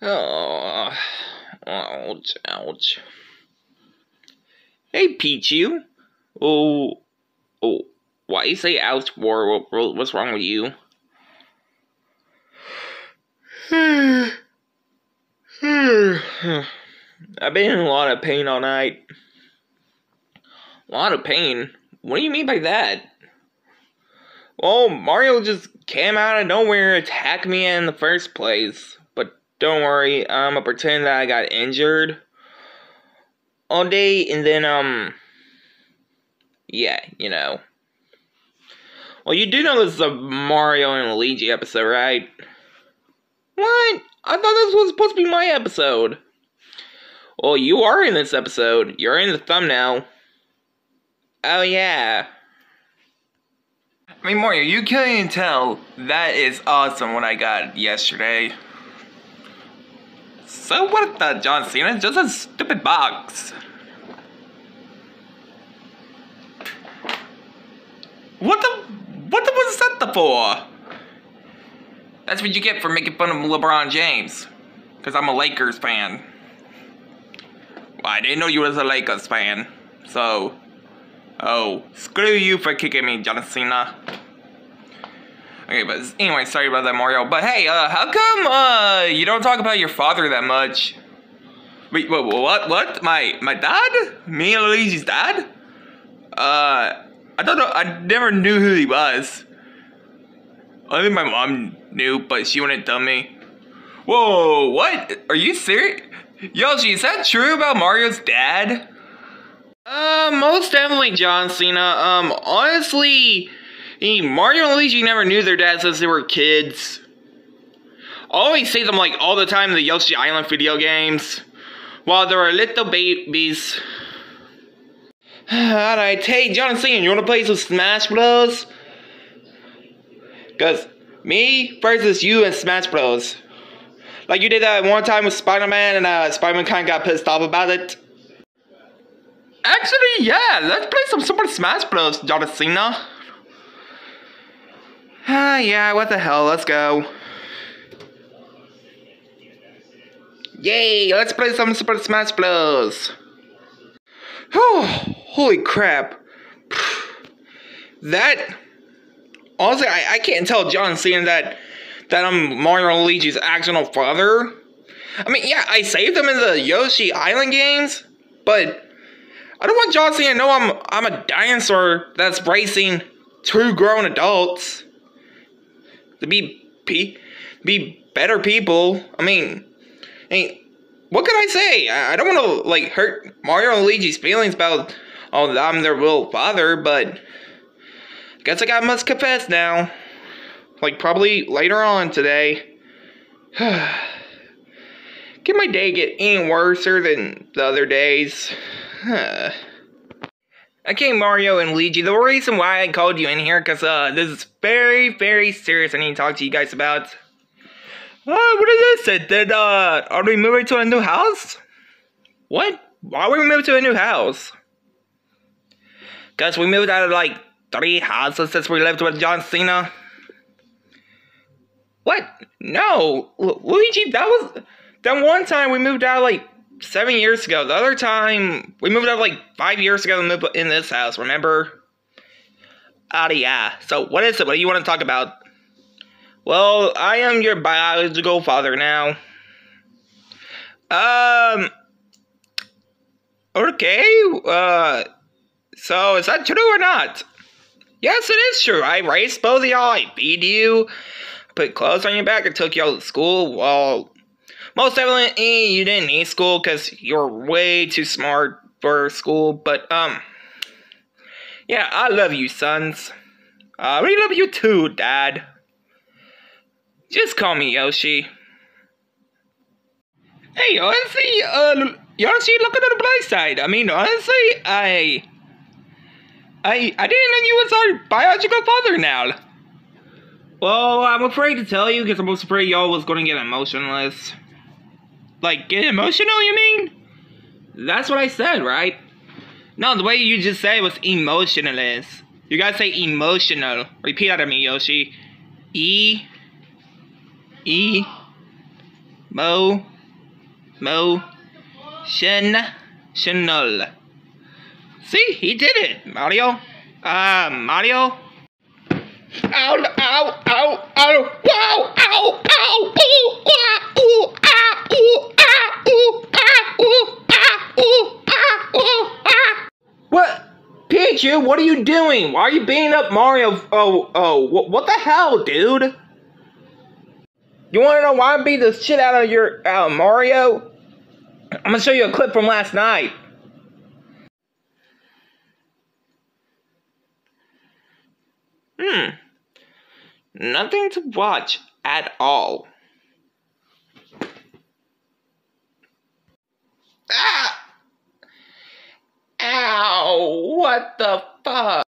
Oh, ouch, ouch. Hey, Pichu. Oh, oh, why you say ouch, War? What's wrong with you? I've been in a lot of pain all night. A lot of pain? What do you mean by that? Well, Mario just came out of nowhere, attacked me in the first place. Don't worry, I'm gonna pretend that I got injured all day, and then, um, yeah, you know. Well, you do know this is a Mario and Luigi episode, right? What? I thought this was supposed to be my episode. Well, you are in this episode. You're in the thumbnail. Oh, yeah. I mean, Mario, you can't tell that is awesome what I got yesterday. So what the John Cena? It's just a stupid box. What the what the was that for? That's what you get for making fun of LeBron James. Cause I'm a Lakers fan. Well, I didn't know you was a Lakers fan. So Oh, screw you for kicking me, John Cena. Okay, but anyway, sorry about that, Mario. But hey, uh, how come, uh, you don't talk about your father that much? Wait, what, what, what? My, my dad? Me and Luigi's dad? Uh, I don't know, I never knew who he was. I think my mom knew, but she wouldn't tell me. Whoa, what? Are you serious? Yoshi, is that true about Mario's dad? Uh, most definitely John Cena. Um, honestly, Mario and Luigi never knew their dad since they were kids. Always see them like all the time in the Yoshi Island video games. While they were little babies. Alright, hey John Cena, you wanna play some Smash Bros? Cause me versus you in Smash Bros. Like you did that one time with Spider-Man and uh, Spider-Man kinda got pissed off about it. Actually, yeah, let's play some Super Smash Bros. John Cena. Ah, yeah, what the hell, let's go. Yay, let's play some Super Smash Bros. Oh, holy crap. That, honestly, I, I can't tell John Cena that, that I'm Mario Luigi's actual father. I mean, yeah, I saved him in the Yoshi Island games, but I don't want John Cena to know I'm I'm a dinosaur that's racing two grown adults to be be, be better people. I mean, I mean, what can I say? I, I don't want to like hurt Mario and Luigi's feelings about oh I'm their real father, but I guess I got must confess now. Like probably later on today. Can my day get any worse than the other days? Huh. Okay, Mario and Luigi, the reason why I called you in here, because uh, this is very, very serious I need to talk to you guys about. Uh, what is this? Did, uh, are we moving to a new house? What? Why are we moving to a new house? Because we moved out of, like, three houses since we lived with John Cena. What? No, L Luigi, that was, that one time we moved out, like, seven years ago. The other time, we moved out like five years ago and in this house, remember? Ah, yeah. So, what is it? What do you want to talk about? Well, I am your biological father now. Um. Okay. Uh. So, is that true or not? Yes, it is true. I raised both of y'all. I feed you. put clothes on your back. I took y'all to school. Well, most definitely, you didn't need school because you're way too smart for school. But, um, yeah, I love you, sons. I really love you too, Dad. Just call me Yoshi. Hey, honestly, uh, Yoshi, look at the bright side. I mean, honestly, I, I, I didn't know you was our biological father now. Well, I'm afraid to tell you because I'm most afraid y'all was gonna get emotionless. Like, get emotional, you mean? That's what I said, right? No, the way you just said it was emotionless. You gotta say emotional. Repeat after me, Yoshi. E. E. Mo. Mo. Shen. Chanel. See, he did it, Mario. Uh, Mario. Ow, ow, ow, ow, wow, ow, ow, ah, What? Pikachu, what are you doing? Why are you beating up Mario? Oh, oh, what, what the hell, dude? You wanna know why I beat the shit out of your, uh, Mario? I'm gonna show you a clip from last night. Hmm. Nothing to watch at all. Ah! Ow! What the fuck?